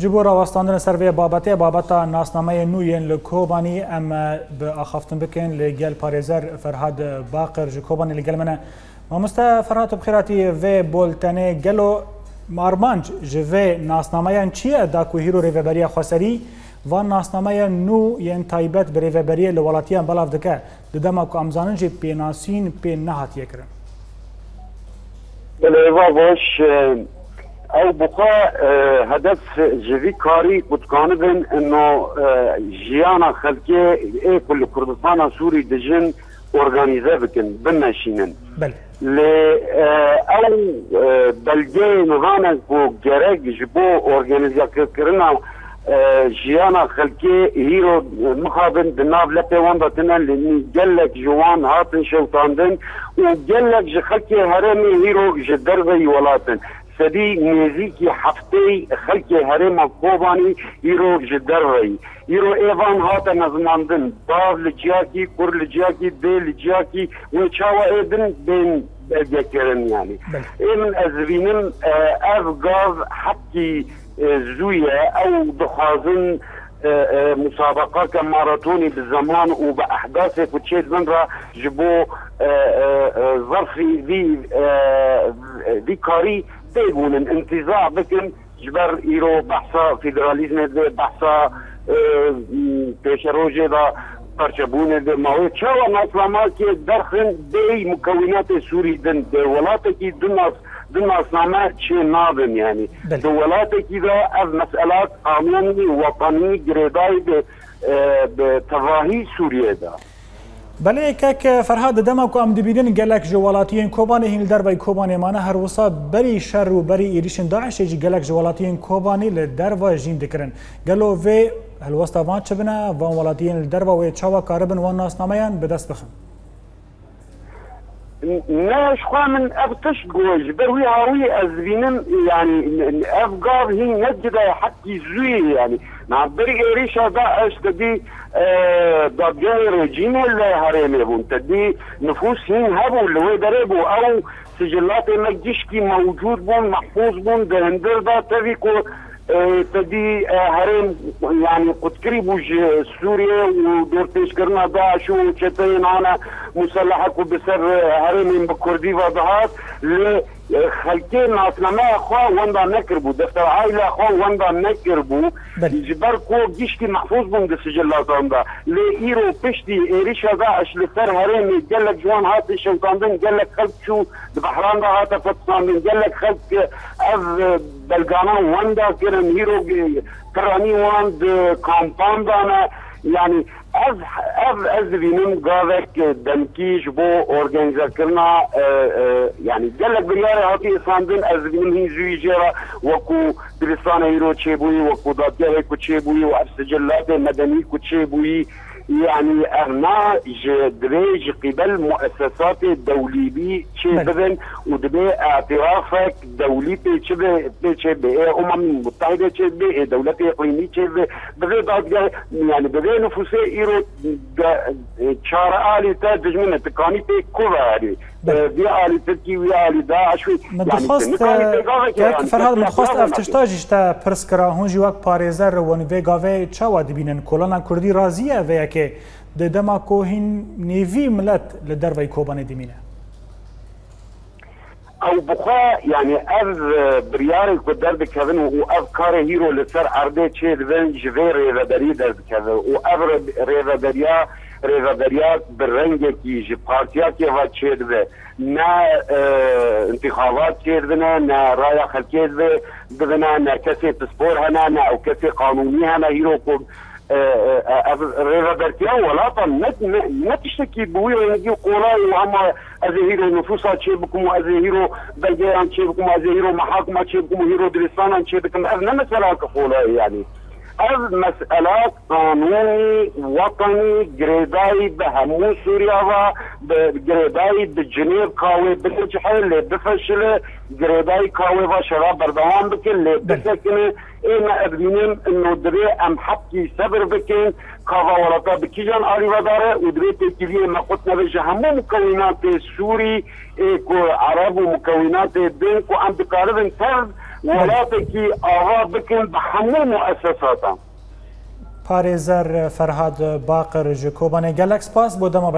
جبو راوستاندن سروی بابته بابتا ناسنامه نوین لکوبانی ام به آخافتن بکن لگل پارزر فرهاد باقر جکوبانی لگل منه. مامستا فرهاد بخیراتی و بولتنه گلو مارمانج جوه ناسنامه یان چیه؟ دا که هیرو ریوبری خواسری و ناسنامه نو یان تایبت به ریوبری لولاتی هم بلاف دکه. ددما که امزانن جی پیناسین پین نهاتیه کرن. بله واش او بقى هدف جوی کاری بتقانبن انه جیانا خلقی ای کل کردستان سوری دجن ارگانیزه بکن بنشینن بله او بلگه نهانه کو گرگ جبو ارگانیزه کرنا جیانا خلقی هیرو مخابن دناب لپی وان باتنن لنی گلک جوان هاتن شوتاندن و گلک جخلقی هرمی هیرو جدرغی ولاتن سدی نزیکی هفته خلک هرم کوبانی ایرو جدر ایرو ایوان هات نظماندن باز لجیاکی کور لجیاکی دی لجیاکی و چاوا ایدن بین بگکرن يعني من ازبينم اف غاز حقي زوية أو دخازن مسابقات ماراثوني بالزمان وباحداث كوتشيت من را جبو ظرفي ذي بیکاری بگونن انتظار بکن جبر ایرو بحثا فدرالیزم ده بحثا پیش روژه ده پرچبونه ده ماوی چه و ناسلاما که درخن دی مکونات سوری دن ده ولاته که دن دن ناسنامه چه نابن یعنی. ده ولاته که ده از مسئلات قانونی وطنی گریدای به تواهی سوریه ده بەێ کەک فەرها دەدەما و ئەم دەبیێن گەلک ژ وڵاتیان کۆبانە هین دەربی کۆبانێمانە هەروەسا بەری شەر و بەری ئریشن داعشێکی گەلک ژ وڵاتیان کۆبانی لە دەرەوە ژین دەکردن گەلۆ وێ هەلوەستاوان چ بنە بەم وڵاتیان دەرەوەی چاوە کارە بن وان ناسنامەیان بەدەست بخن. ناش خوا من أبتش جوج بروي هاوي ازبينم يعني افقار هي نجدة حتى زوي يعني مع بري ريشا داعش تدي دادگاه رژیم الهرمه بون تدي نفوس هين هبو اللي هو دربو أو سجلات مجدشكي موجود بون محفوظ بون دهندر دا تبيكو تدي هرم يعني قد قريبوا سوريا پیش کرنا داعش چتين أنا مسلحه کو بسر هرم بكردي وضعات ل خلقي ناسنامه خوا وندا نكربو دفتر عائله خوا وندا نكربو جبر كو جيشتي محفوظ بون د سجلات اندا ل ايرو بشتي ايريشا داعش لسر هرم قال جوان هات شوطاندن قال خلق شو بحران دا هات فتساندن قال خلق از بلغانا وندا كرن هيرو تراني وان د كامبان دانا يعني بینم گاوک دمکیش بو ارگانیزه کرنا يعني قال لك بريارة هاتي اساندن از بینم هی زوی جرا وكو درستان هيرو چه بوي وكو دادگاه کو چه بوي و سجلات مدني کو چه بوي يعني أغنى دريج قبل مؤسسات شيء بدن ودبي اعترافك دولي بي شبه بي شبه امم المتحده شبه دولات اقليميه شبه بدي بعد يعني بدي نفوسي ايرو شارع الي تا دجمنه تقاني بي كوبا بيعلي تركي ويعلي داعش من دخواست که فرهاد من دخواست افتشتاجی شتا پرس کرا هون جی وک پارێزەر وەنوێ گاوێ چاوا دبینن کۆلۆنا کوردی رازیە وەیە که دەما کۆهین نێوی ملەت لە دەروەی کۆبانێ دمینە او بخوا یعنی از بریاری که در بکوین و او کار هیرو لسر عرده چه دوین جوه ریوه در بکوین و او ریوه دریا ریزادریات رنگ کی پارتیا که و چید به نه انتخابات چید به نه رای خلکید به نه کسی پسپور هنه نه او کسی قانونی هنه هیرو کو ريفادرتيا ولاطا ما تشتكي بوي ونجي قولاي وهم أزهيرو نفوسا تشيبكم وأزهيرو بلجيران تشيبكم وأزهيرو محاكمة تشيبكم هيرو درستانا تشيبكم. أذن مثلا كقولاي يعني. از مسئلات قانوني وطني جريداي بهمو سوريا و جريداي بجنيف كاوي بنجحه اللي بفشله جريداي كاوي و شراب بردوام بكن اللي بسكنه ايما ابنين انه دري ام حقي صبر بكن كافا ولطا بكيجان آريوا داره. ودري تكيليه ما قلت نبجه همو مكونات سوري ايكو عرب ومكونات دين كو ام بقاربن ترد ولاتکی آوا بکن به همه مؤسساتا پاریزر فرهاد باقر جکوبانه گلکس پاس بودم بۆ